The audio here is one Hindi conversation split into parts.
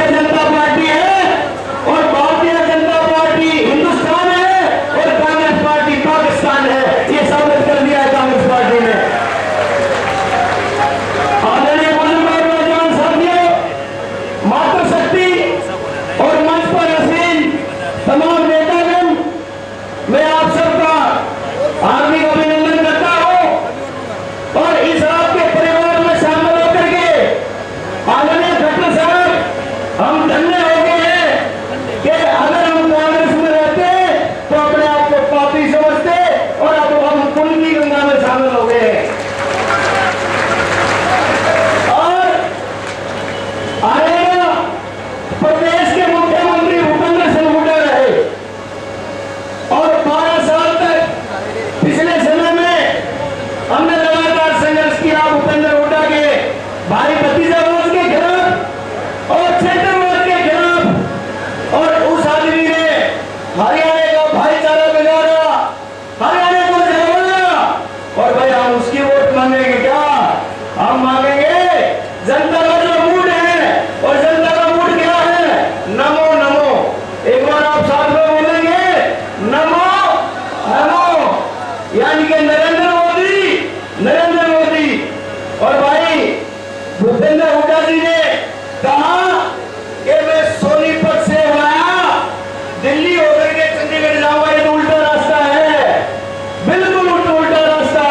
Gracias. भूपेंद्र हुड्डा जी ने कहा कि मैं सोनीपत से आया, दिल्ली होकर के चंडीगढ़ जाऊँगा, ये तो उल्टा रास्ता है। बिल्कुल उल्टा उल्टा रास्ता।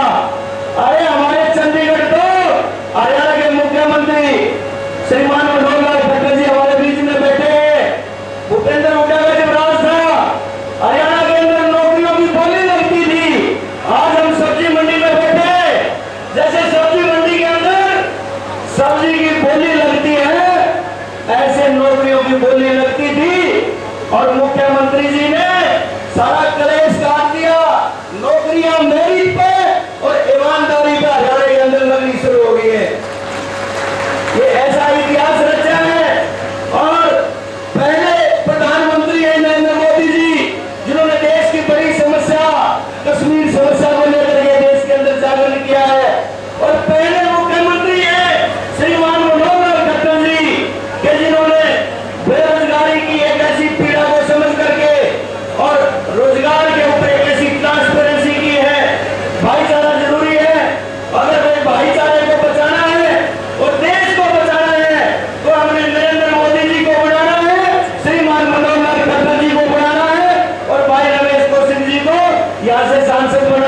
अरे हमारे चंडीगढ़ तो हरियाणा के मुख्यमंत्री श्रीमान मनोहर ऐसे नौकरियों की बोली लगती थी और मुख्यमंत्री जी ने सारा कलेश काट दिया। नौकरियाँ मेरी से सांसद